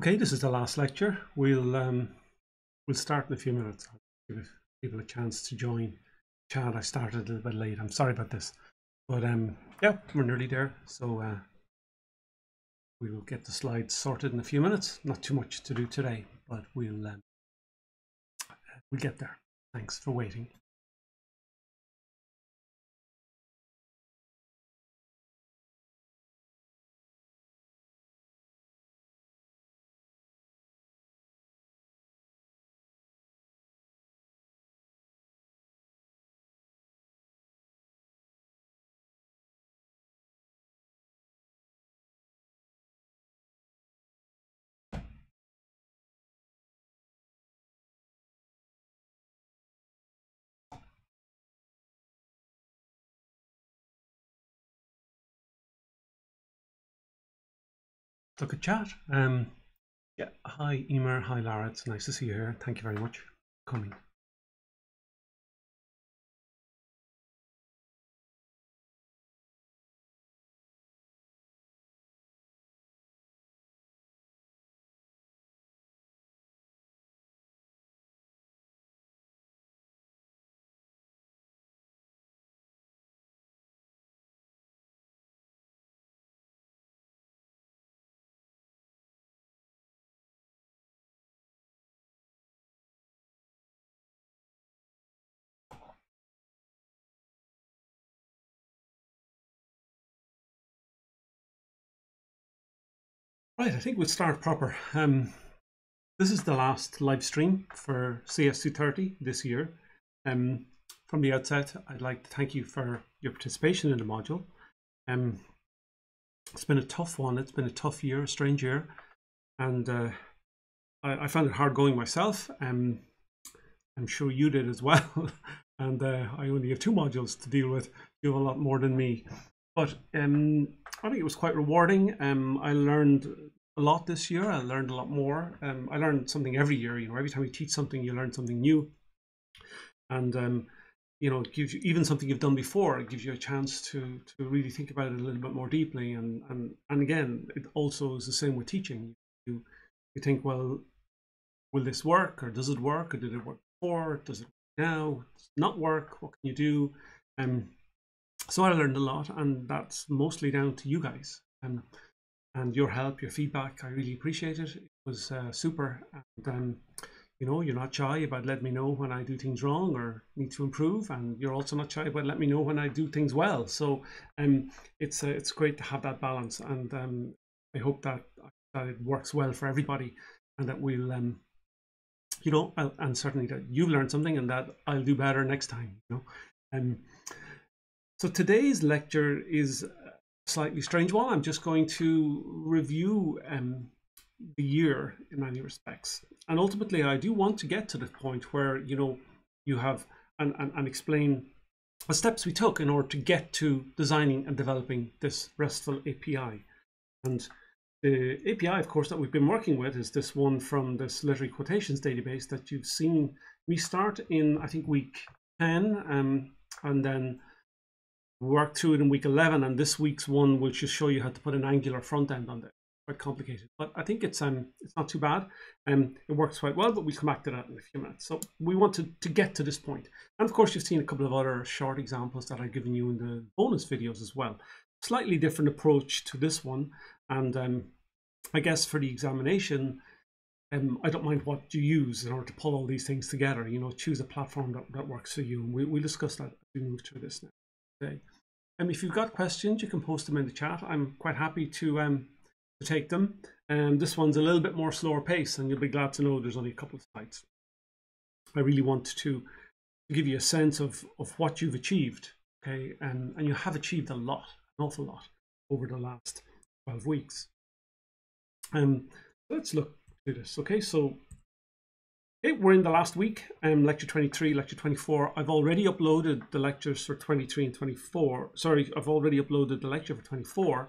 Okay, this is the last lecture. We'll um, we'll start in a few minutes. I'll give people a chance to join. Chad, I started a little bit late. I'm sorry about this, but um, yeah, we're nearly there. So uh, we will get the slides sorted in a few minutes. Not too much to do today, but we'll um, we'll get there. Thanks for waiting. Look at chat. Um, yeah, hi Emer, hi Lara. It's nice to see you here. Thank you very much for coming. Right, I think we'll start proper. Um, this is the last live stream for CS230 this year. Um, from the outset, I'd like to thank you for your participation in the module. Um, it's been a tough one. It's been a tough year, a strange year, and uh, I, I, found it hard going myself. Um, I'm sure you did as well. and uh, I only have two modules to deal with. You have a lot more than me. But um, I think it was quite rewarding. Um, I learned a lot this year. I learned a lot more. Um, I learned something every year. You know, every time you teach something, you learn something new. And um, you know, it gives you even something you've done before. It gives you a chance to to really think about it a little bit more deeply. And and and again, it also is the same with teaching. You you think, well, will this work, or does it work, or did it work before? Does it work now? Does it not work? What can you do? Um, so I learned a lot, and that's mostly down to you guys um, and your help, your feedback. I really appreciate it. It was uh, super, and um, you know, you're not shy about letting me know when I do things wrong or need to improve, and you're also not shy about letting me know when I do things well. So um, it's uh, it's great to have that balance, and um, I hope that that it works well for everybody, and that we'll um, you know, and certainly that you've learned something, and that I'll do better next time. You know, um, so today's lecture is a slightly strange one. I'm just going to review um, the year in many respects. And ultimately, I do want to get to the point where, you know, you have and, and, and explain the steps we took in order to get to designing and developing this RESTful API. And the API, of course, that we've been working with is this one from this literary quotations database that you've seen we start in, I think, week 10, um, and then we worked through it in week 11 and this week's one will just show you how to put an angular front end on there. quite complicated but i think it's um it's not too bad and um, it works quite well but we'll come back to that in a few minutes so we want to, to get to this point and of course you've seen a couple of other short examples that i've given you in the bonus videos as well slightly different approach to this one and um i guess for the examination um, I don't mind what you use in order to pull all these things together. You know, choose a platform that, that works for you. And we, we'll discuss that as we move through this now today. Um, if you've got questions, you can post them in the chat. I'm quite happy to um, to take them. Um, this one's a little bit more slower pace, and you'll be glad to know there's only a couple of slides. I really want to give you a sense of, of what you've achieved, okay? And, and you have achieved a lot, an awful lot, over the last 12 weeks. Um, let's look at this, okay? So Okay, we're in the last week, um, lecture 23, lecture 24. I've already uploaded the lectures for 23 and 24. Sorry, I've already uploaded the lecture for 24.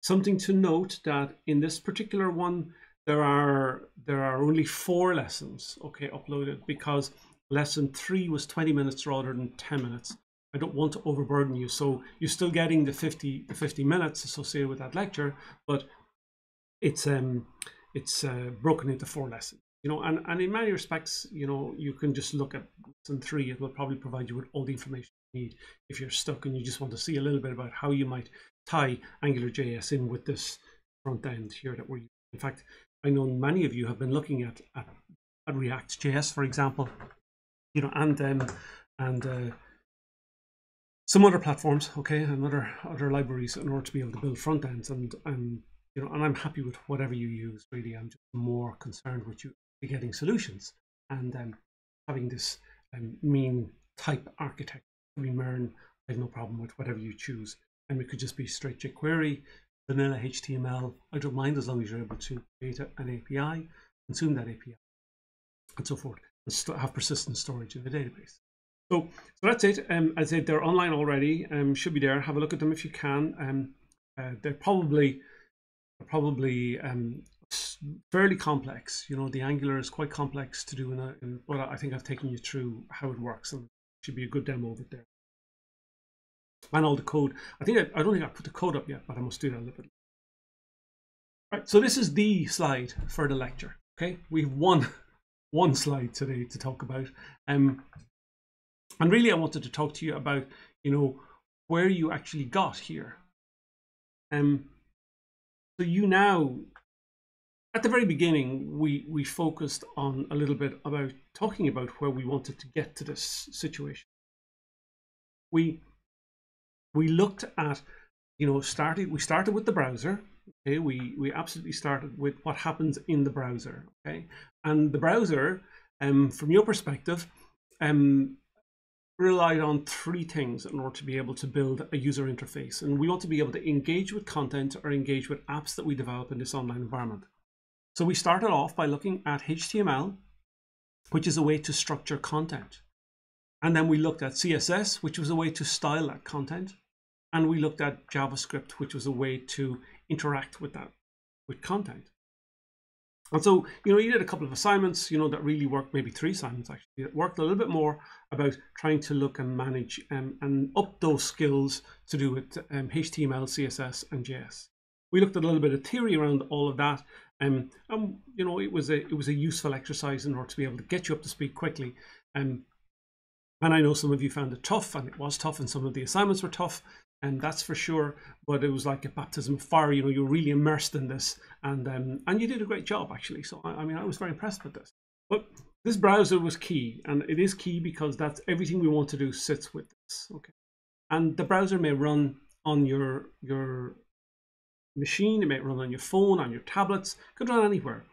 Something to note that in this particular one, there are there are only four lessons, okay, uploaded because lesson three was 20 minutes rather than 10 minutes. I don't want to overburden you, so you're still getting the 50 the 50 minutes associated with that lecture, but it's um it's uh, broken into four lessons. You know, and, and in many respects, you know, you can just look at lesson three. It will probably provide you with all the information you need if you're stuck and you just want to see a little bit about how you might tie AngularJS in with this front end here that we're using. In fact, I know many of you have been looking at, at, at React.js, for example, you know, and um, and uh, some other platforms, okay, and other other libraries in order to be able to build front ends, and and you know, and I'm happy with whatever you use. Really, I'm just more concerned with you getting solutions and um, having this um, MEAN type architecture. I mean, MERN, I have no problem with whatever you choose, and it could just be straight jQuery, vanilla HTML. I don't mind as long as you're able to create an API, consume that API, and so forth, and have persistent storage in the database. So, so that's it. Um, as I said, they're online already. Um, should be there. Have a look at them if you can. Um, uh, they're probably probably um, fairly complex. You know, the Angular is quite complex to do, in a, in, but I think I've taken you through how it works, and should be a good demo of it there. And all the code. I think I, I don't think I put the code up yet, but I must do that a little bit. Right. So this is the slide for the lecture. Okay, we have one one slide today to talk about. Um, and really, I wanted to talk to you about, you know, where you actually got here. Um, so you now, at the very beginning, we we focused on a little bit about talking about where we wanted to get to this situation. We we looked at, you know, started we started with the browser. Okay, we we absolutely started with what happens in the browser. Okay, and the browser, um, from your perspective, um, relied on three things in order to be able to build a user interface. And we want to be able to engage with content or engage with apps that we develop in this online environment. So we started off by looking at HTML, which is a way to structure content. And then we looked at CSS, which was a way to style that content. And we looked at JavaScript, which was a way to interact with that, with content. And so, you know, you did a couple of assignments, you know, that really worked, maybe three assignments actually, that worked a little bit more about trying to look and manage um, and up those skills to do with um, HTML, CSS, and JS. We looked at a little bit of theory around all of that. Um, and, you know, it was a it was a useful exercise in order to be able to get you up to speed quickly. Um, and I know some of you found it tough, and it was tough, and some of the assignments were tough and that's for sure. But it was like a baptism of fire. You know, you're really immersed in this, and um, and you did a great job actually. So I, I mean, I was very impressed with this. But this browser was key, and it is key because that's everything we want to do sits with this. Okay, and the browser may run on your your machine, it may run on your phone, on your tablets, could run anywhere.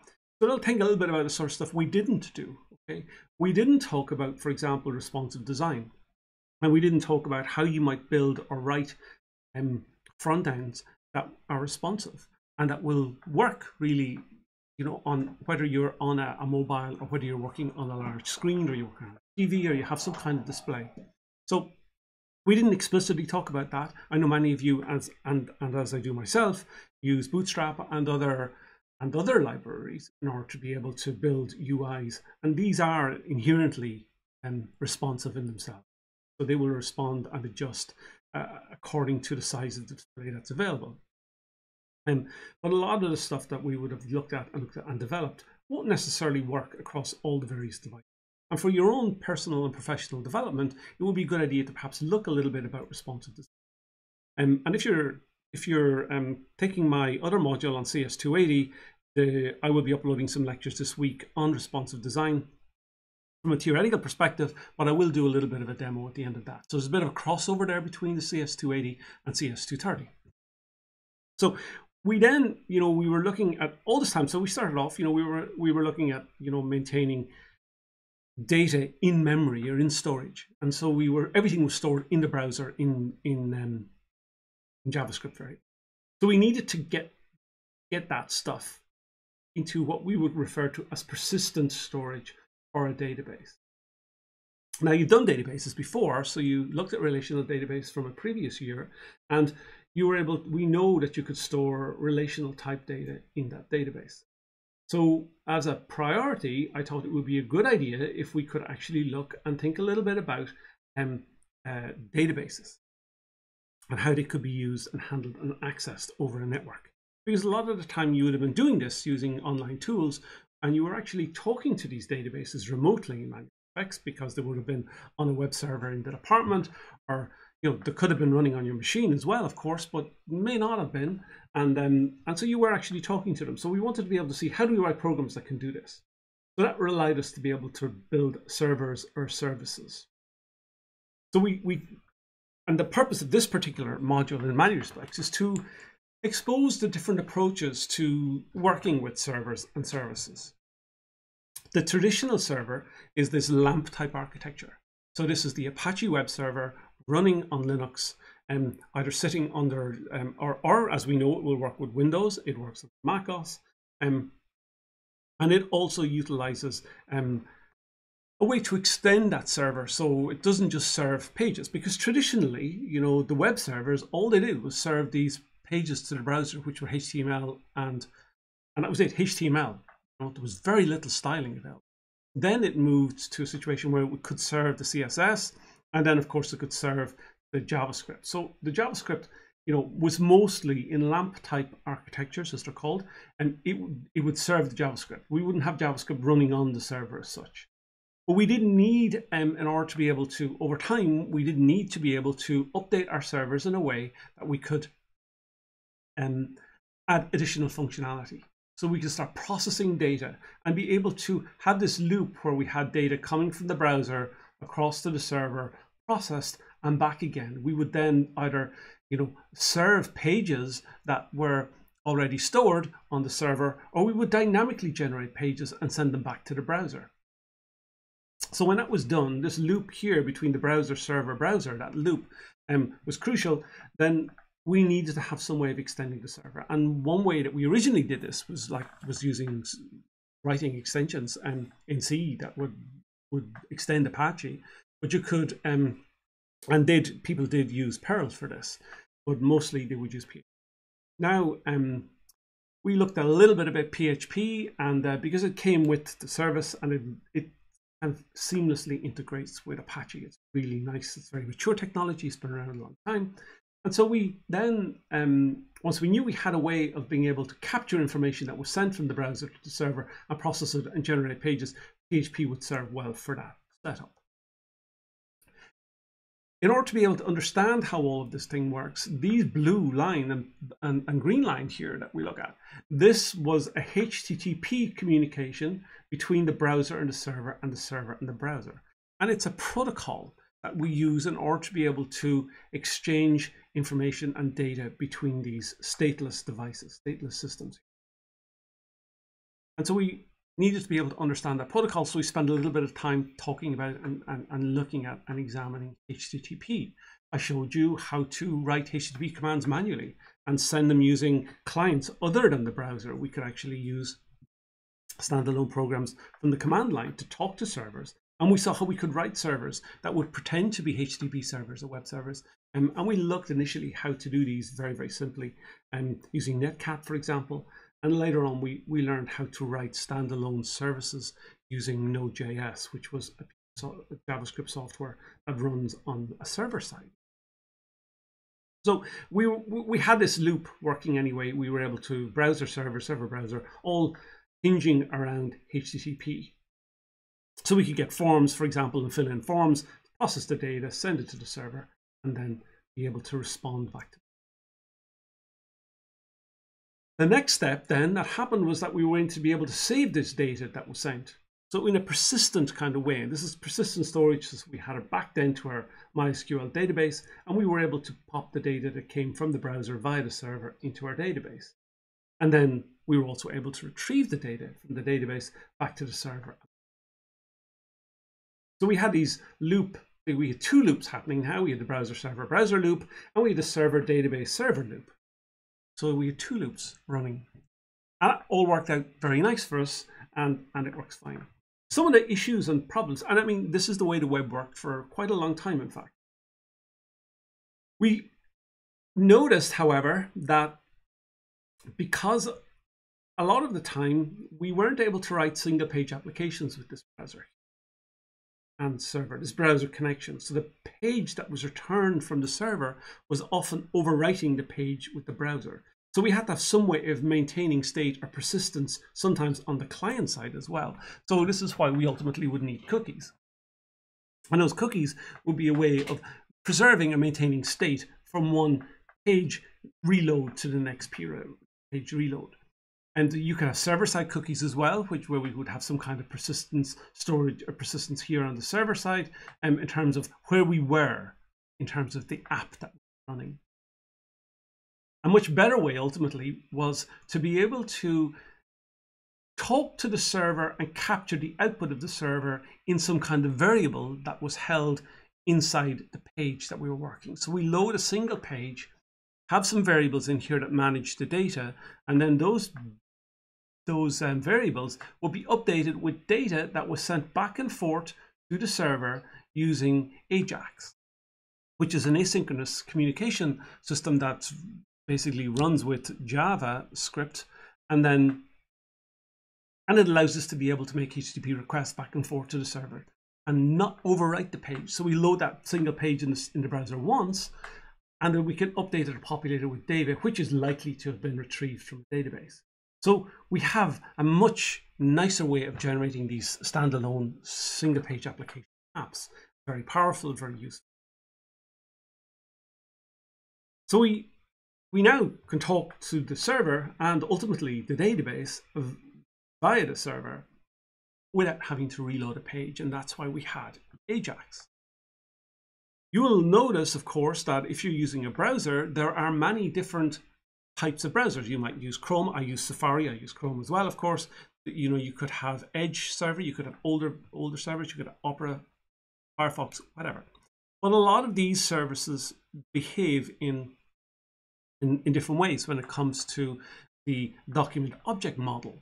So I'll think a little bit about the sort of stuff we didn't do. Okay, we didn't talk about, for example, responsive design. And we didn't talk about how you might build or write um, front ends that are responsive and that will work really, you know, on whether you're on a, a mobile or whether you're working on a large screen or you're working on a TV or you have some kind of display. So we didn't explicitly talk about that. I know many of you, as and and as I do myself, use Bootstrap and other and other libraries in order to be able to build UIs, and these are inherently um, responsive in themselves. So they will respond and adjust uh, according to the size of the display that's available. Um, but a lot of the stuff that we would have looked at and, looked at and developed won't necessarily work across all the various devices. And for your own personal and professional development, it would be a good idea to perhaps look a little bit about responsive design. Um, and if you're if you're um, taking my other module on CS280, the, I will be uploading some lectures this week on responsive design from a theoretical perspective, but I will do a little bit of a demo at the end of that. So there's a bit of a crossover there between the CS280 and CS230. So we then, you know, we were looking at all this time. So we started off, you know, we were we were looking at, you know, maintaining data in memory or in storage, and so we were everything was stored in the browser in in, um, in JavaScript, right? So we needed to get get that stuff into what we would refer to as persistent storage or a database. Now you've done databases before, so you looked at relational database from a previous year, and you were able, we know that you could store relational type data in that database. So as a priority, I thought it would be a good idea if we could actually look and think a little bit about um, uh, databases and how they could be used and handled and accessed over a network. because a lot of the time you would have been doing this using online tools and you were actually talking to these databases remotely in many respects because they would have been on a web server in the department or you know they could have been running on your machine as well of course but may not have been and um, and so you were actually talking to them so we wanted to be able to see how do we write programs that can do this so that allowed us to be able to build servers or services so we we and the purpose of this particular module in many respects is to expose the different approaches to working with servers and services. The traditional server is this LAMP type architecture. So this is the Apache web server running on Linux and um, either sitting under, um, or, or as we know, it will work with Windows, it works with Mac OS, um, and it also utilizes um, a way to extend that server so it doesn't just serve pages. Because traditionally you know the web servers all they did was serve these pages to the browser which were html and and that was it html you know, there was very little styling available. Then it moved to a situation where it could serve the css and then of course it could serve the javascript. So the javascript you know was mostly in LAMP type architectures as they're called and it, it would serve the javascript. We wouldn't have javascript running on the server as such. But we didn't need, um, in order to be able to, over time, we didn't need to be able to update our servers in a way that we could um, add additional functionality. So we could start processing data and be able to have this loop where we had data coming from the browser across to the server, processed and back again. We would then either, you know, serve pages that were already stored on the server, or we would dynamically generate pages and send them back to the browser. So when that was done, this loop here between the browser, server, browser, that loop um, was crucial. Then we needed to have some way of extending the server. And one way that we originally did this was like was using writing extensions um, in C that would would extend Apache. But you could um, and did people did use Perl for this, but mostly they would use PHP. Now um, we looked a little bit about PHP, and uh, because it came with the service and it, it and seamlessly integrates with Apache. It's really nice. It's very mature technology. It's been around a long time. And so we then, um, once we knew we had a way of being able to capture information that was sent from the browser to the server and process it and generate pages, PHP would serve well for that setup in order to be able to understand how all of this thing works, these blue line and, and, and, green line here that we look at, this was a HTTP communication between the browser and the server and the server and the browser. And it's a protocol that we use in order to be able to exchange information and data between these stateless devices, stateless systems. And so we needed to be able to understand that protocol. So we spent a little bit of time talking about and, and, and looking at and examining HTTP. I showed you how to write HTTP commands manually and send them using clients other than the browser. We could actually use standalone programs from the command line to talk to servers. And we saw how we could write servers that would pretend to be HTTP servers or web servers. Um, and we looked initially how to do these very, very simply um, using Netcat, for example, and later on, we, we learned how to write standalone services using Node.js, which was a JavaScript software that runs on a server side. So we, we had this loop working anyway. We were able to browser server, server browser, all hinging around HTTP. So we could get forms, for example, and fill in forms, process the data, send it to the server, and then be able to respond back to the next step then that happened was that we were going to be able to save this data that was sent. So in a persistent kind of way, this is persistent storage, so we had it backed into our MySQL database, and we were able to pop the data that came from the browser via the server into our database. And then we were also able to retrieve the data from the database back to the server. So we had these loop, we had two loops happening now. We had the browser server browser loop, and we had the server database server loop. So we had two loops running. And it all worked out very nice for us and, and it works fine. Some of the issues and problems, and I mean, this is the way the web worked for quite a long time, in fact. We noticed, however, that because a lot of the time we weren't able to write single page applications with this browser and server, this browser connection. So the page that was returned from the server was often overwriting the page with the browser. So we had to have some way of maintaining state or persistence sometimes on the client side as well. So this is why we ultimately would need cookies. And those cookies would be a way of preserving and maintaining state from one page reload to the next page reload. And you can have server-side cookies as well, which where we would have some kind of persistence storage or persistence here on the server side um, in terms of where we were in terms of the app that was running. A much better way ultimately was to be able to talk to the server and capture the output of the server in some kind of variable that was held inside the page that we were working. So we load a single page, have some variables in here that manage the data, and then those those um, variables will be updated with data that was sent back and forth to the server using AJAX, which is an asynchronous communication system that basically runs with JavaScript and then and it allows us to be able to make HTTP requests back and forth to the server and not overwrite the page. So we load that single page in the, in the browser once and then we can update it or populate it with data which is likely to have been retrieved from the database. So we have a much nicer way of generating these standalone single page application apps. Very powerful, very useful. So we we now can talk to the server and ultimately the database via the server without having to reload a page. And that's why we had Ajax. You will notice, of course, that if you're using a browser, there are many different types of browsers. You might use Chrome. I use Safari. I use Chrome as well, of course. You know, you could have Edge server. You could have older older servers. You could have Opera, Firefox, whatever. But a lot of these services behave in in, in different ways when it comes to the document object model,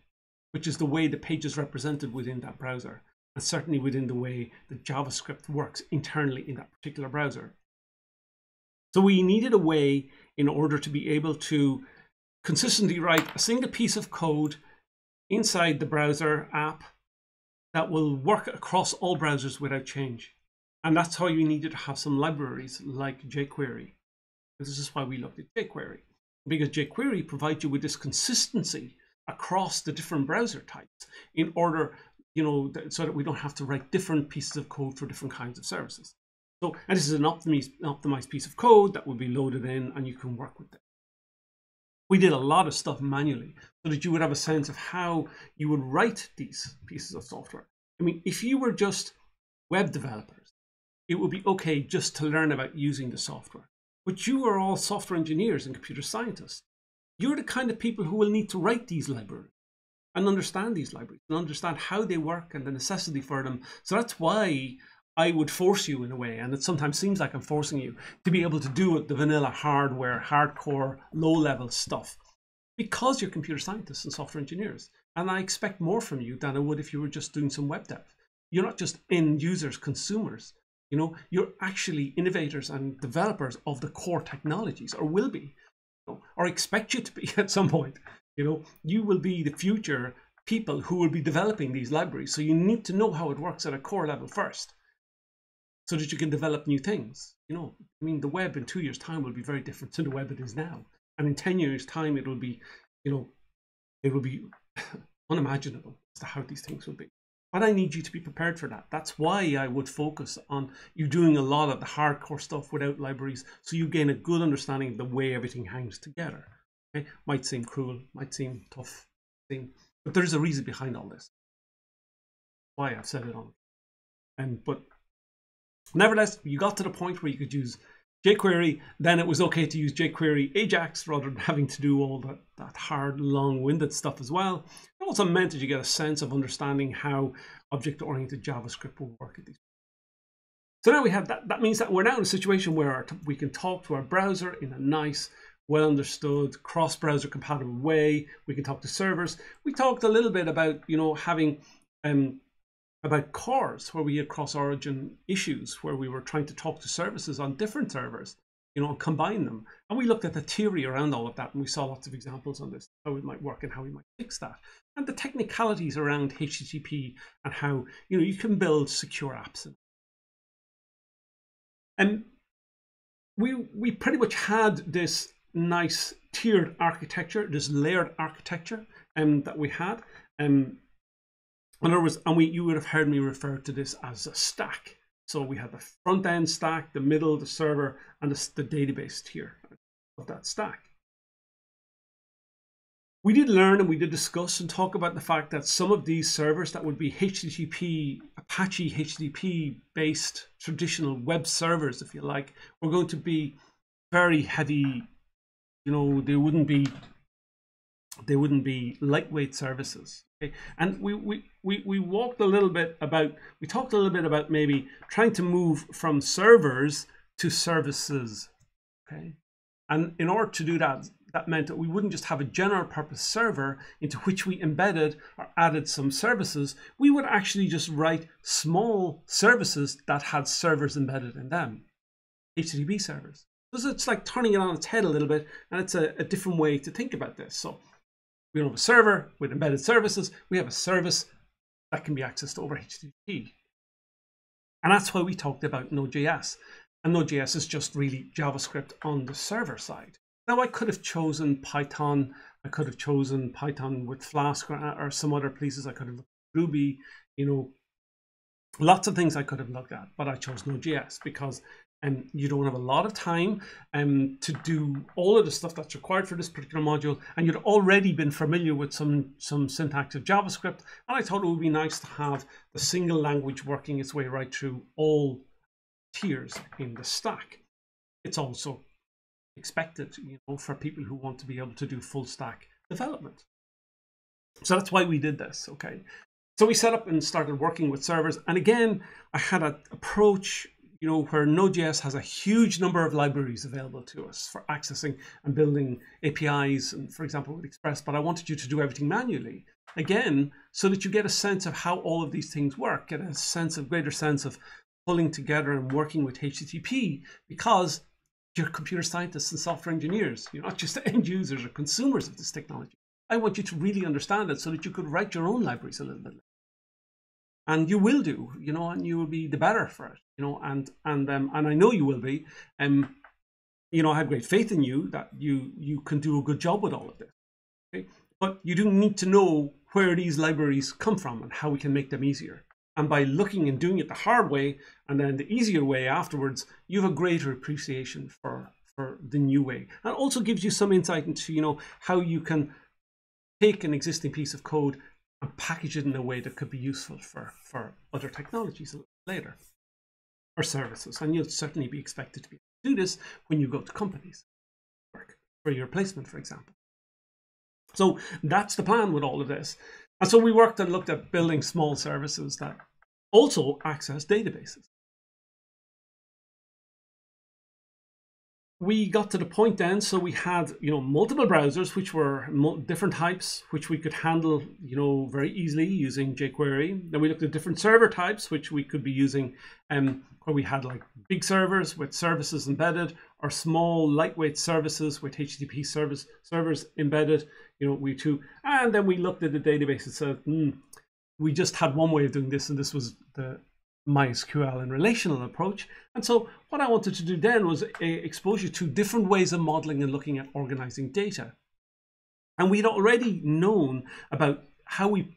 which is the way the page is represented within that browser, and certainly within the way that JavaScript works internally in that particular browser. So we needed a way in order to be able to consistently write a single piece of code inside the browser app that will work across all browsers without change. And that's how you needed to have some libraries like jQuery. This is why we looked at jQuery, because jQuery provides you with this consistency across the different browser types in order, you know, so that we don't have to write different pieces of code for different kinds of services. So, and this is an optimized, optimized piece of code that will be loaded in and you can work with it. We did a lot of stuff manually so that you would have a sense of how you would write these pieces of software. I mean, if you were just web developers, it would be okay just to learn about using the software. But you are all software engineers and computer scientists. You're the kind of people who will need to write these libraries and understand these libraries and understand how they work and the necessity for them. So that's why I would force you in a way, and it sometimes seems like I'm forcing you to be able to do it, the vanilla hardware, hardcore, low level stuff because you're computer scientists and software engineers. And I expect more from you than I would if you were just doing some web dev. You're not just end users, consumers. You know, you're actually innovators and developers of the core technologies, or will be, or expect you to be at some point. You know, you will be the future people who will be developing these libraries. So you need to know how it works at a core level first, so that you can develop new things. You know, I mean, the web in two years' time will be very different to the web it is now, and in ten years' time, it will be, you know, it will be unimaginable as to how these things will be. But I need you to be prepared for that. That's why I would focus on you doing a lot of the hardcore stuff without libraries so you gain a good understanding of the way everything hangs together. Okay? Might seem cruel, might seem tough, thing, but there's a reason behind all this. Why I've said it on. Um, but nevertheless, you got to the point where you could use jQuery, then it was okay to use jQuery Ajax rather than having to do all that, that hard, long-winded stuff as well. It also meant that you get a sense of understanding how object-oriented JavaScript will work at these. So now we have that. That means that we're now in a situation where we can talk to our browser in a nice, well understood, cross-browser compatible way. We can talk to servers. We talked a little bit about, you know, having um, about CORS, where we had cross-origin issues, where we were trying to talk to services on different servers, you know, combine them. And we looked at the theory around all of that, and we saw lots of examples on this, how it might work and how we might fix that. And the technicalities around HTTP and how, you know, you can build secure apps. And we, we pretty much had this nice tiered architecture, this layered architecture um, that we had. Um, in other words, and we you would have heard me refer to this as a stack. So we had the front end stack, the middle, the server, and the, the database tier of that stack. We did learn and we did discuss and talk about the fact that some of these servers that would be HTTP, Apache HTTP based traditional web servers, if you like, were going to be very heavy, you know, they wouldn't be they wouldn't be lightweight services. Okay? And we, we, we, we walked a little bit about, we talked a little bit about maybe trying to move from servers to services. Okay. And in order to do that, that meant that we wouldn't just have a general purpose server into which we embedded or added some services. We would actually just write small services that had servers embedded in them, HTTP servers. So it's like turning it on its head a little bit, and it's a, a different way to think about this. So we don't have a server with embedded services. We have a service that can be accessed over HTTP. And that's why we talked about Node.js. And Node.js is just really JavaScript on the server side. Now I could have chosen Python. I could have chosen Python with Flask or, or some other places. I could have Ruby, you know, lots of things I could have looked at, but I chose Node.js because and you don't have a lot of time um, to do all of the stuff that's required for this particular module and you'd already been familiar with some some syntax of javascript and i thought it would be nice to have the single language working its way right through all tiers in the stack. It's also expected you know for people who want to be able to do full stack development. So that's why we did this okay? So we set up and started working with servers and again i had an approach you know, where Node.js has a huge number of libraries available to us for accessing and building APIs, and for example, with Express, but I wanted you to do everything manually. Again, so that you get a sense of how all of these things work, get a sense of greater sense of pulling together and working with HTTP, because you're computer scientists and software engineers. You're not just end users or consumers of this technology. I want you to really understand it so that you could write your own libraries a little bit and you will do you know and you will be the better for it you know and and um, and i know you will be. Um you know i have great faith in you that you you can do a good job with all of this okay? But you do need to know where these libraries come from and how we can make them easier. And by looking and doing it the hard way and then the easier way afterwards you have a greater appreciation for for the new way. And also gives you some insight into you know how you can take an existing piece of code and package it in a way that could be useful for, for other technologies later or services. And you'll certainly be expected to be able to do this when you go to companies work for your placement, for example. So that's the plan with all of this. And so we worked and looked at building small services that also access databases. We got to the point then so we had you know multiple browsers which were different types which we could handle you know very easily using jquery. Then we looked at different server types which we could be using um where we had like big servers with services embedded or small lightweight services with http service servers embedded you know we too. And then we looked at the database and said hmm, we just had one way of doing this and this was the MySQL and relational approach. And so what I wanted to do then was uh, expose you to different ways of modeling and looking at organizing data. And we'd already known about how we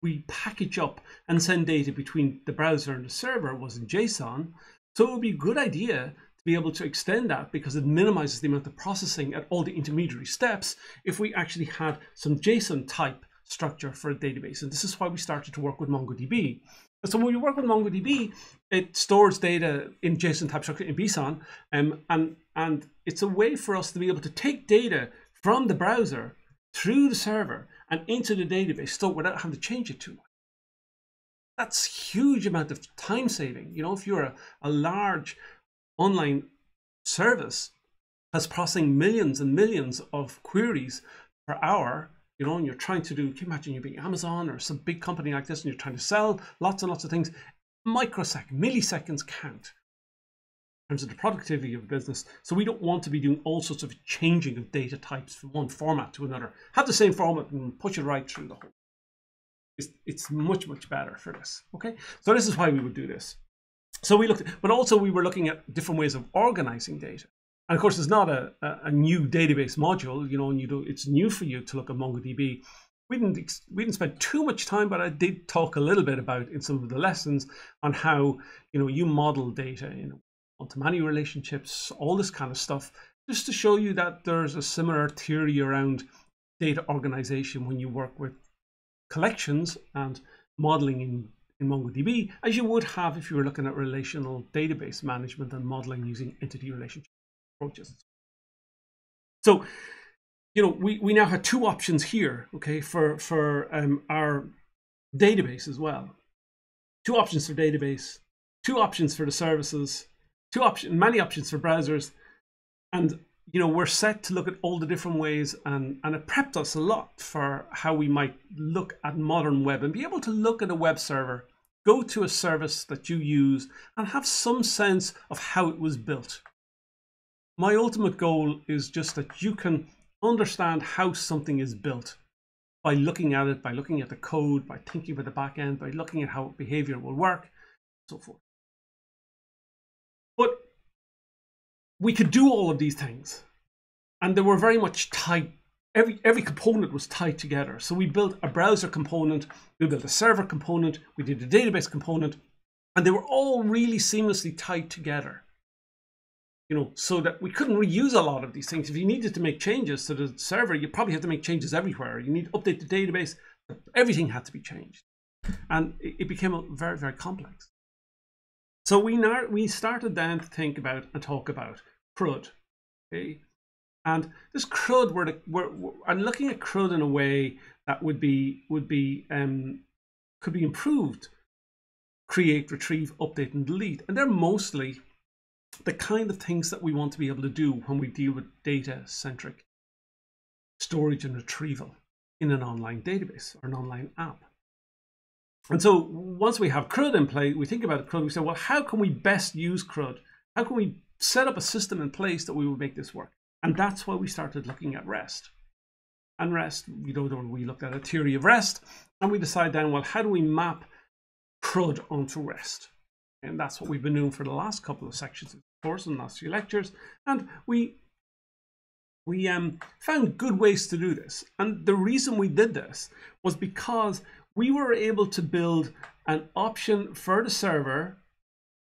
we package up and send data between the browser and the server was in JSON. So it would be a good idea to be able to extend that because it minimizes the amount of processing at all the intermediary steps if we actually had some JSON type structure for a database. And this is why we started to work with MongoDB. So when you work with MongoDB, it stores data in JSON type structure in BSON, um, and and it's a way for us to be able to take data from the browser through the server and into the database, store without having to change it too much. That's huge amount of time saving. You know, if you're a, a large online service that's processing millions and millions of queries per hour, you know, and you're trying to do, can you imagine you being Amazon or some big company like this and you're trying to sell lots and lots of things, microsecond, milliseconds count in terms of the productivity of a business. So we don't want to be doing all sorts of changing of data types from one format to another. Have the same format and push it right through the whole. It's, it's much, much better for this. Okay, so this is why we would do this. So we looked, at, but also we were looking at different ways of organizing data. And of course, it's not a, a, new database module, you know, and you do, it's new for you to look at MongoDB. We didn't, we didn't spend too much time, but I did talk a little bit about in some of the lessons on how, you know, you model data, you know, one-to-many relationships, all this kind of stuff, just to show you that there's a similar theory around data organization when you work with collections and modeling in, in MongoDB, as you would have if you were looking at relational database management and modeling using entity relationship approaches. So, you know, we, we now have two options here, okay, for, for um, our database as well. Two options for database, two options for the services, two options, many options for browsers, and you know we're set to look at all the different ways and and it prepped us a lot for how we might look at modern web and be able to look at a web server go to a service that you use and have some sense of how it was built my ultimate goal is just that you can understand how something is built by looking at it by looking at the code by thinking about the back end by looking at how behavior will work so forth. But we could do all of these things and they were very much tied every every component was tied together. So we built a browser component we built a server component we did a database component and they were all really seamlessly tied together you know so that we couldn't reuse a lot of these things. If you needed to make changes to the server you probably had to make changes everywhere. You need to update the database. Everything had to be changed. And it, became very very complex. So we now we started then to think about and talk about CRUD. Okay, and this CRUD we're, we're, looking at CRUD in a way that would be would be um, could be improved. Create, retrieve, update, and delete, and they're mostly the kind of things that we want to be able to do when we deal with data-centric storage and retrieval in an online database or an online app. And so once we have CRUD in play, we think about CRUD, we say, well, how can we best use CRUD? How can we set up a system in place that we will make this work? And that's why we started looking at REST. And REST, you know, we looked at a theory of REST, and we decided then, well, how do we map CRUD onto REST? And that's what we've been doing for the last couple of sections of the course and last few lectures. And we we um, found good ways to do this. And the reason we did this was because we were able to build an option for the server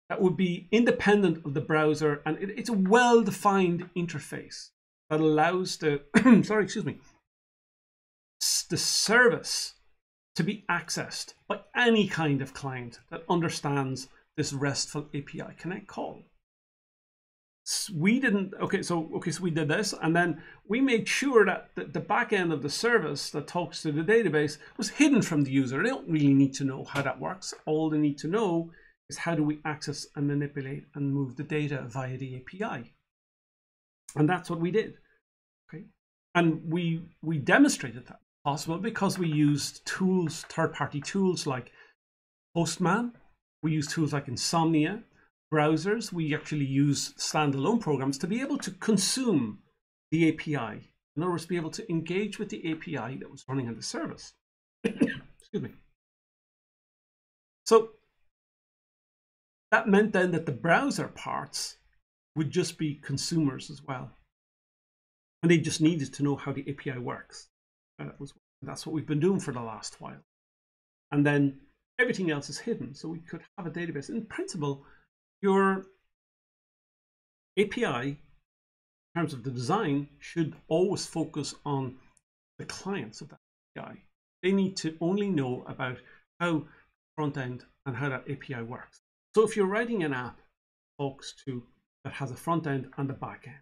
that would be independent of the browser and it, it's a well-defined interface that allows the sorry excuse me the service to be accessed by any kind of client that understands this RESTful API Connect call? We didn't okay so okay so we did this and then we made sure that the, the back end of the service that talks to the database was hidden from the user. They don't really need to know how that works. All they need to know is how do we access and manipulate and move the data via the api and that's what we did okay? And we we demonstrated that possible because we used tools third-party tools like postman we use tools like insomnia browsers, we actually use standalone programs to be able to consume the API. In other words, be able to engage with the API that was running on the service. Excuse me. So that meant then that the browser parts would just be consumers as well. And they just needed to know how the API works. That was, that's what we've been doing for the last while. And then everything else is hidden. So we could have a database. In principle, your API, in terms of the design, should always focus on the clients of that API. They need to only know about how front end and how that API works. So if you're writing an app talks to that has a front end and a back end,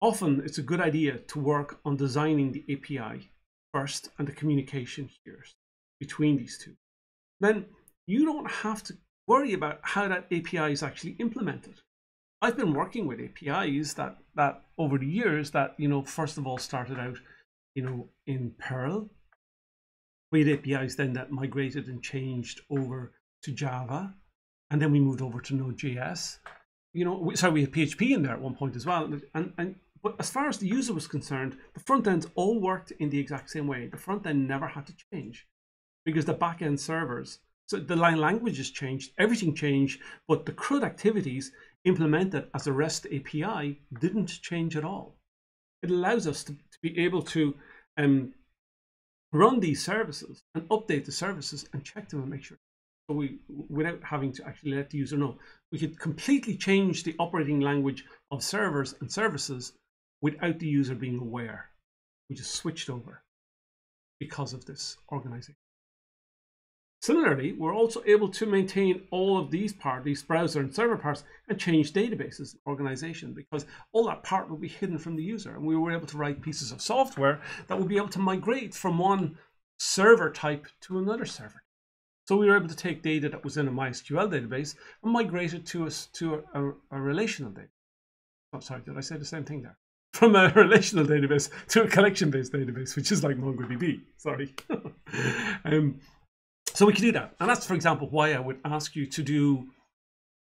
often it's a good idea to work on designing the API first and the communication here between these two. Then you don't have to worry about how that API is actually implemented. I've been working with APIs that that over the years that you know first of all started out you know in Perl. We had APIs then that migrated and changed over to Java, and then we moved over to Node.js. You know, sorry, we had PHP in there at one point as well, and and but as far as the user was concerned, the front ends all worked in the exact same way. The front end never had to change because the back end servers so the line languages changed, everything changed, but the CRUD activities implemented as a REST API didn't change at all. It allows us to, to be able to um, run these services and update the services and check them and make sure so we without having to actually let the user know. We could completely change the operating language of servers and services without the user being aware. We just switched over because of this organization Similarly, we're also able to maintain all of these parts, these browser and server parts, and change databases organization because all that part will be hidden from the user. And we were able to write pieces of software that would be able to migrate from one server type to another server. So we were able to take data that was in a MySQL database and migrate it to, a, to a, a relational database. Oh, sorry, did I say the same thing there? From a relational database to a collection-based database, which is like MongoDB. Sorry. um, so we can do that. And that's, for example, why I would ask you to do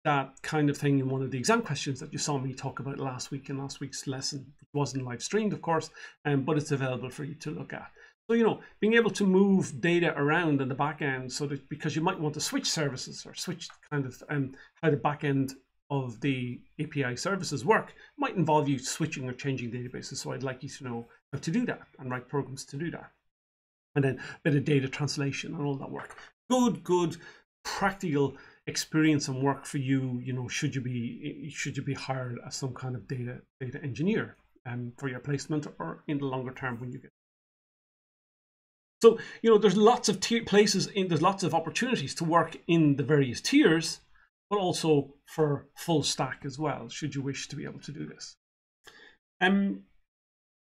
that kind of thing in one of the exam questions that you saw me talk about last week in last week's lesson. It wasn't live streamed, of course, um, but it's available for you to look at. So, you know, being able to move data around in the back end so that because you might want to switch services or switch kind of um, how the back end of the API services work might involve you switching or changing databases. So I'd like you to know how to do that and write programs to do that and then a bit of data translation and all that work. Good, good, practical experience and work for you. You know, should you be should you be hired as some kind of data data engineer um, for your placement or in the longer term when you get. So you know, there's lots of places in there's lots of opportunities to work in the various tiers, but also for full stack as well. Should you wish to be able to do this. Um,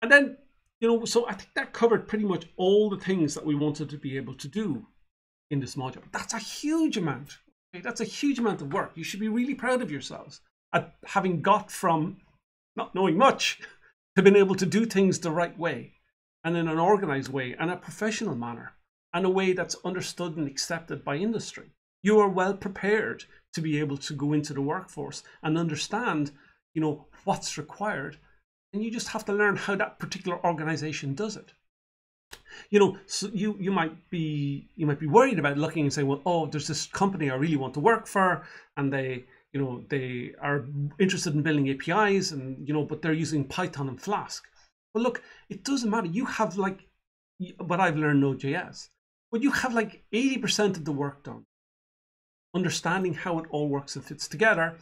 and then you know, so I think that covered pretty much all the things that we wanted to be able to do in this module. That's a huge amount. Okay? That's a huge amount of work. You should be really proud of yourselves at having got from not knowing much to being able to do things the right way and in an organized way and a professional manner and a way that's understood and accepted by industry. You are well prepared to be able to go into the workforce and understand, you know, what's required and you just have to learn how that particular organization does it. You know so you you might be you might be worried about looking and saying well oh there's this company i really want to work for and they you know they are interested in building apis and you know but they're using python and flask. Well look it doesn't matter. You have like but i've learned node.js but you have like 80% of the work done understanding how it all works and fits together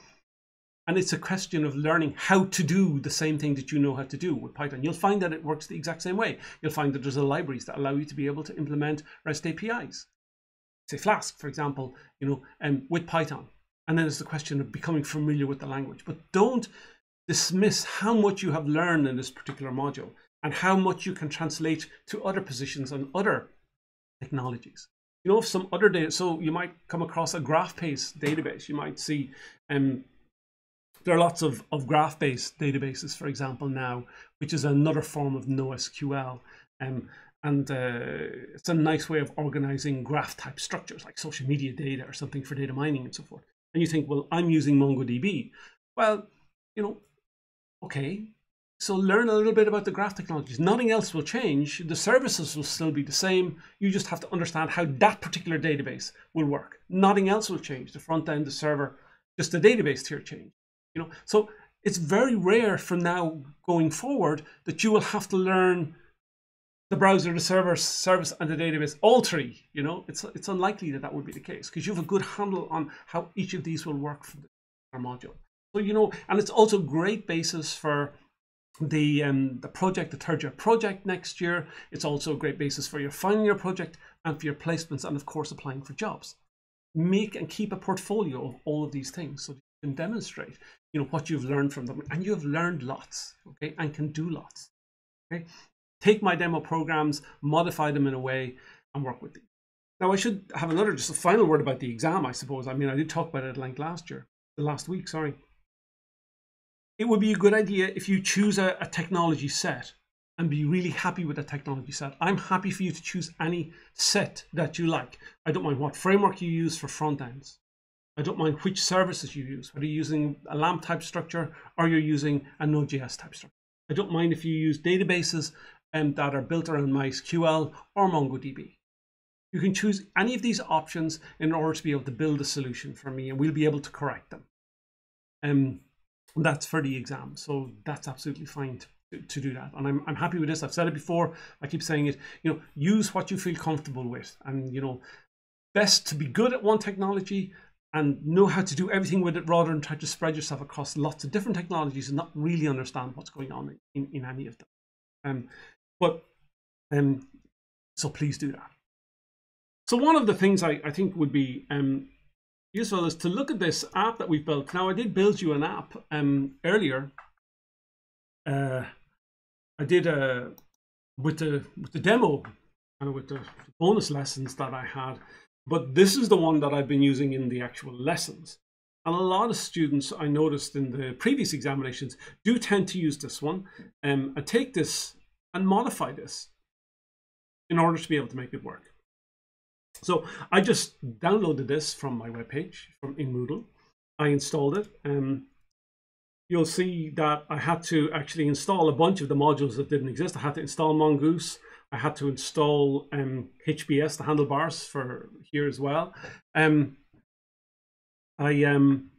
and it's a question of learning how to do the same thing that you know how to do with Python. You'll find that it works the exact same way. You'll find that there's a libraries that allow you to be able to implement REST APIs. Say Flask, for example, you know, um, with Python. And then it's the question of becoming familiar with the language. But don't dismiss how much you have learned in this particular module and how much you can translate to other positions and other technologies. You know, if some other data, so you might come across a graph-based database. You might see um, there are lots of, of graph-based databases, for example, now, which is another form of NoSQL. Um, and uh, it's a nice way of organizing graph type structures like social media data or something for data mining and so forth. And you think, well, I'm using MongoDB. Well, you know, okay, so learn a little bit about the graph technologies. Nothing else will change. The services will still be the same. You just have to understand how that particular database will work. Nothing else will change. The front end, the server, just the database tier change. You know, so it's very rare from now going forward that you will have to learn the browser, the server, service, and the database, all three. You know, it's it's unlikely that that would be the case because you have a good handle on how each of these will work for the module. So you know, and it's also great basis for the um, the project, the third year project next year. It's also a great basis for your final year project and for your placements, and of course applying for jobs. Make and keep a portfolio of all of these things so can demonstrate you know what you've learned from them and you have learned lots okay and can do lots okay take my demo programs modify them in a way and work with them now i should have another just a final word about the exam i suppose i mean i did talk about it at length last year the last week sorry it would be a good idea if you choose a, a technology set and be really happy with the technology set. I'm happy for you to choose any set that you like. I don't mind what framework you use for front ends. I don't mind which services you use, whether you're using a LAMP type structure or you're using a Node.js type structure. I don't mind if you use databases um, that are built around MySQL or MongoDB. You can choose any of these options in order to be able to build a solution for me and we'll be able to correct them. Um, that's for the exam. So that's absolutely fine to, to do that. And I'm, I'm happy with this. I've said it before. I keep saying it. You know, use what you feel comfortable with. And, you know, best to be good at one technology and know how to do everything with it rather than try to spread yourself across lots of different technologies and not really understand what's going on in, in any of them. Um, but um, so please do that. So one of the things I, I think would be um, useful is to look at this app that we've built. Now, I did build you an app um, earlier. Uh, I did a with the with the demo and with the bonus lessons that I had, but this is the one that I've been using in the actual lessons. And a lot of students I noticed in the previous examinations do tend to use this one um, and take this and modify this in order to be able to make it work. So I just downloaded this from my webpage from in Moodle. I installed it. Um, you'll see that I had to actually install a bunch of the modules that didn't exist. I had to install Mongoose. I had to install um, HBS, the handlebars for here as well. Um, I um,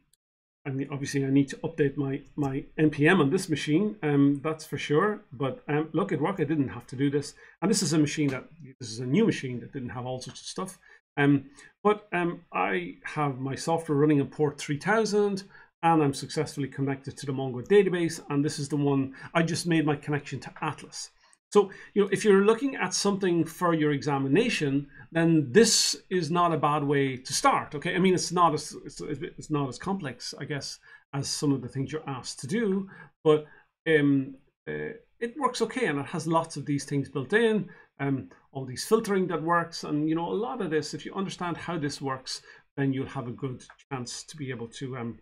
and obviously I need to update my my npm on this machine um that's for sure but um look at work I didn't have to do this. And this is a machine that this is a new machine that didn't have all sorts of stuff. Um but um I have my software running on port 3000 and I'm successfully connected to the Mongo database and this is the one I just made my connection to Atlas so, you know, if you're looking at something for your examination, then this is not a bad way to start. Okay, I mean, it's not as it's, it's not as complex, I guess, as some of the things you're asked to do, but um, uh, it works okay, and it has lots of these things built in, um, all these filtering that works, and you know, a lot of this. If you understand how this works, then you'll have a good chance to be able to um,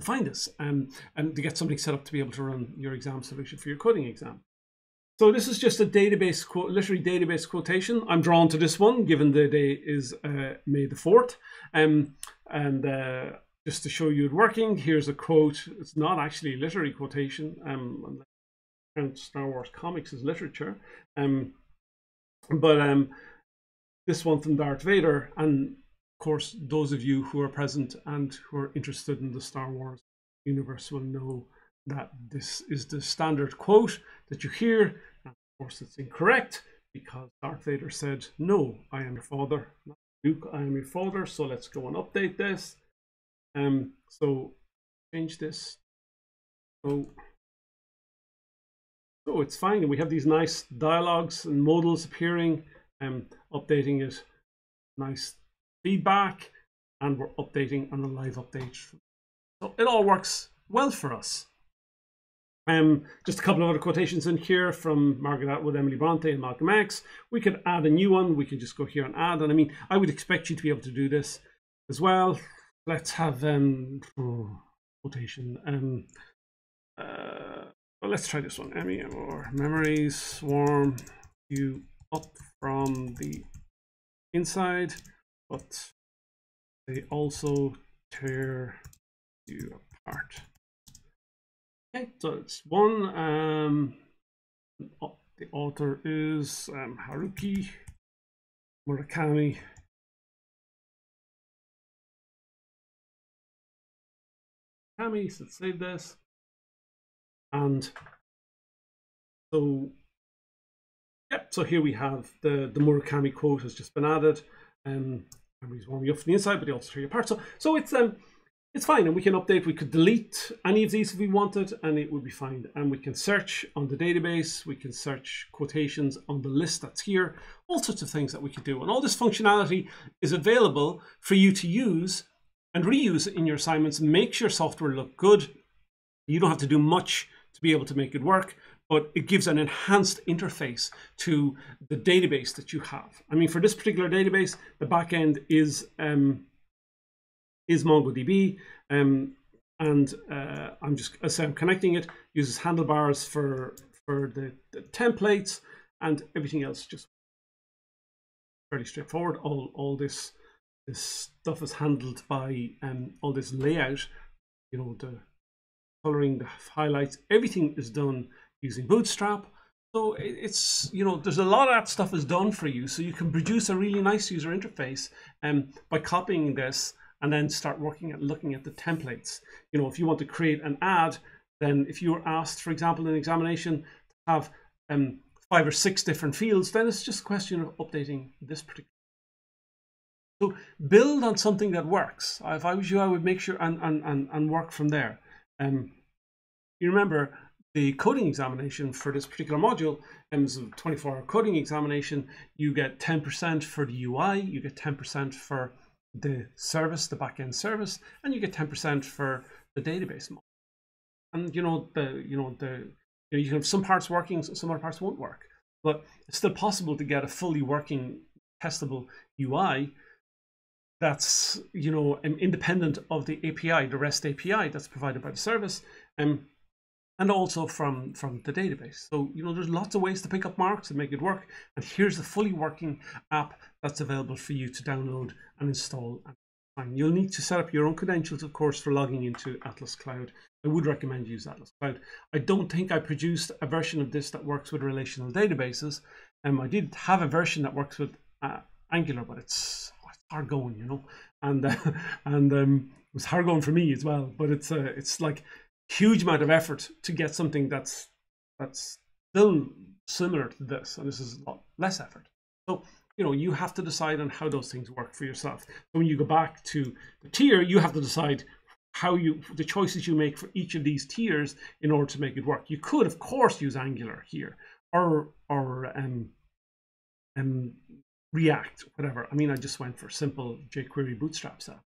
find this um, and to get something set up to be able to run your exam solution for your coding exam. So this is just a database literary database quotation. I'm drawn to this one, given the day is uh, May the 4th. Um, and uh, just to show you it working, here's a quote. It's not actually a literary quotation. Um, Star Wars comics is literature. Um, but um, this one from Darth Vader. And of course, those of you who are present and who are interested in the Star Wars universe will know that this is the standard quote that you hear course, it's incorrect because Darth Vader said, No, I am your father. Not Luke, I am your father. So let's go and update this. Um, so change this. So, so it's fine. And we have these nice dialogues and modals appearing, um, updating it, nice feedback, and we're updating on the live update. So it all works well for us. Um, just a couple of other quotations in here from Margaret Atwood, Emily Bronte, and Malcolm X. We could add a new one. We can just go here and add. And I mean, I would expect you to be able to do this as well. Let's have um, oh, quotation. Um, uh, well, let's try this one. Emmy or memories swarm you up from the inside, but they also tear you apart. Okay, so it's one. Um, the author is um, Haruki Murakami. Murakami, so save this. And so, yep, so here we have the, the Murakami quote has just been added. Um, memories warm you up from the inside, but they also you apart. So, so it's um, it's fine and we can update we could delete any of these if we wanted and it would be fine. And we can search on the database we can search quotations on the list that's here all sorts of things that we could do. And all this functionality is available for you to use and reuse in your assignments makes your software look good. You don't have to do much to be able to make it work but it gives an enhanced interface to the database that you have. I mean for this particular database the backend is um, is MongoDB. Um, and uh, I'm just, as I'm connecting it, uses handlebars for, for the, the templates and everything else just fairly straightforward. All, all this, this stuff is handled by um, all this layout, you know, the coloring, the highlights, everything is done using Bootstrap. So it's, you know, there's a lot of that stuff is done for you. So you can produce a really nice user interface um, by copying this and then start working at looking at the templates. You know, if you want to create an ad, then if you were asked, for example, in an examination, to have um, five or six different fields, then it's just a question of updating this particular. So build on something that works. If I was you, I would make sure and, and, and, and work from there. Um, you remember the coding examination for this particular module um, is a 24 hour coding examination. You get 10% for the UI, you get 10% for the service, the backend service, and you get 10% for the database model. And you know, the you know, the you, know, you can have some parts working, some other parts won't work. But it's still possible to get a fully working testable UI that's you know independent of the API, the REST API that's provided by the service, um, and also from from the database. So you know there's lots of ways to pick up marks and make it work. And here's the fully working app that's available for you to download and install. And you'll need to set up your own credentials, of course, for logging into Atlas Cloud. I would recommend use Atlas Cloud. I don't think I produced a version of this that works with relational databases. Um, I did have a version that works with uh, Angular, but it's hard going, you know, and uh, and um, it was hard going for me as well. But it's uh, it's like huge amount of effort to get something that's that's still similar to this, and this is a lot less effort. So you know you have to decide on how those things work for yourself. So when you go back to the tier, you have to decide how you the choices you make for each of these tiers in order to make it work. You could, of course, use Angular here or or um, um, React, whatever. I mean, I just went for simple jQuery bootstrap stuff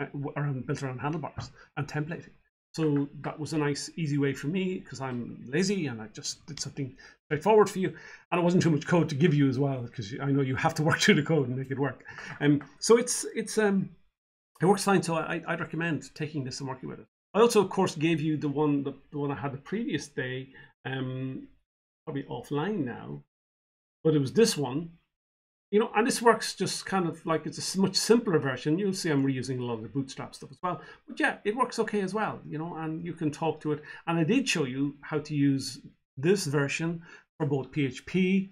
uh, around built around handlebars and templating. So that was a nice, easy way for me because I'm lazy and I just did something straightforward for you. And it wasn't too much code to give you as well because I know you have to work through the code and make it work. Um, so it's it's um, it works fine. So I, I'd recommend taking this and working with it. I also, of course, gave you the one the, the one I had the previous day, um, probably offline now, but it was this one you know, and this works just kind of like it's a much simpler version. You'll see I'm reusing a lot of the bootstrap stuff as well. But yeah, it works okay as well, you know, and you can talk to it. And I did show you how to use this version for both PHP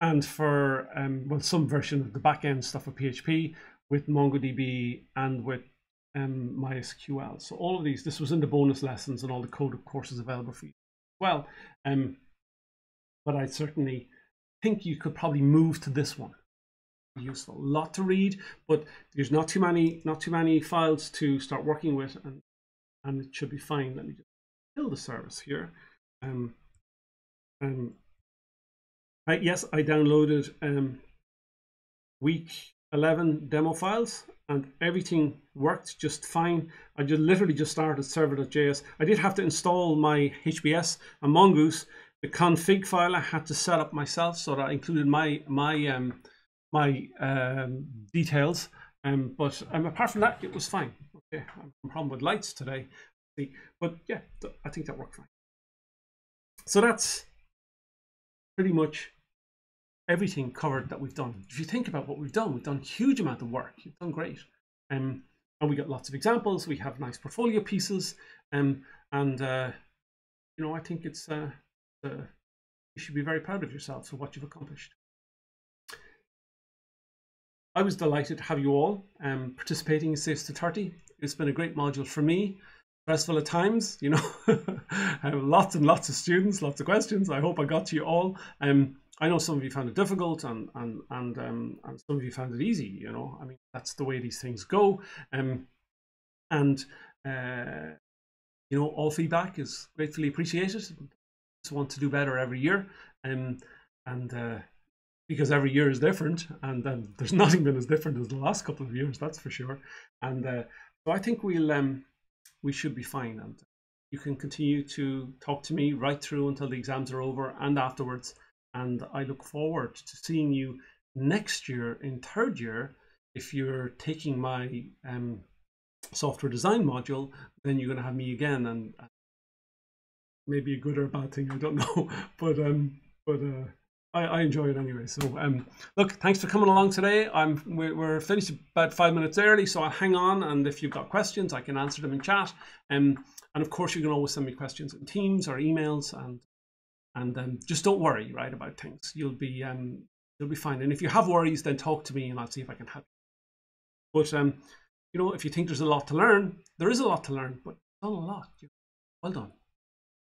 and for, um, well, some version of the backend stuff of PHP with MongoDB and with um, MySQL. So all of these, this was in the bonus lessons and all the code of courses available for you as well. Um, but I certainly think you could probably move to this one. Useful, a lot to read, but there's not too many, not too many files to start working with, and and it should be fine. Let me just kill the service here. Um, um, I, yes, I downloaded um, week 11 demo files and everything worked just fine. I just literally just started server.js. I did have to install my HBS and Mongoose the config file I had to set up myself, so that i included my my um, my um, details. Um, but um, apart from that, it was fine. Okay, I'm problem with lights today, but yeah, I think that worked fine. So that's pretty much everything covered that we've done. If you think about what we've done, we've done huge amount of work. You've done great. Um, and we got lots of examples. We have nice portfolio pieces. Um, and, uh, you know, I think it's, uh, uh, you should be very proud of yourself for what you've accomplished. I was delighted to have you all um, participating in CS230. It's been a great module for me. Stressful at times, you know, I have lots and lots of students, lots of questions. I hope I got to you all. Um, I know some of you found it difficult and and and um, and some of you found it easy. You know, I mean that's the way these things go. Um, and uh, you know, all feedback is gratefully appreciated want to do better every year. Um, and uh, because every year is different, and um, there's nothing been as different as the last couple of years, that's for sure. And uh, so I think we'll um, we should be fine, and you can continue to talk to me right through until the exams are over and afterwards. And I look forward to seeing you next year in third year. If you're taking my um, software design module, then you're going to have me again, and maybe a good or a bad thing. I don't know, but um, but uh, I, I enjoy it anyway. So um, look, thanks for coming along today. I'm we're, we're finished about five minutes early, so I'll hang on. And if you've got questions, I can answer them in chat. Um, and of course, you can always send me questions in Teams or emails, and and um, just don't worry, right, about things. You'll be um, you'll be fine. And if you have worries, then talk to me, and I'll see if I can help. But um, you know, if you think there's a lot to learn, there is a lot to learn, but done a lot. Well done.